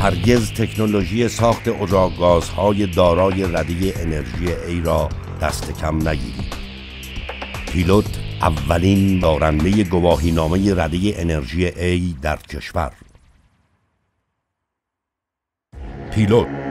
هرگز تکنولوژی ساخت اجاقگازهای دارای رده انرژی ای را دست کم نگیرید. پیلوت اولین دارنده گواهینامه رده انرژی ای در کشور. پیلوت